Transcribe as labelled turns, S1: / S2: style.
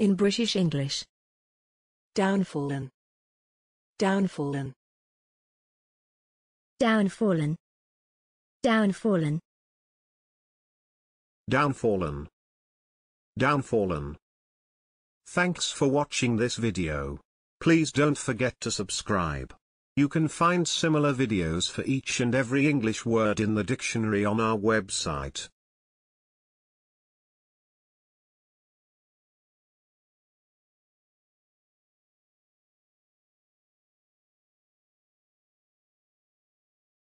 S1: In British English. Downfallen. Downfallen.
S2: Downfallen. Downfallen.
S3: Downfallen. Downfallen. Thanks for watching this video. Please don't forget to subscribe. You can find similar videos for each and every English word in the dictionary on our website.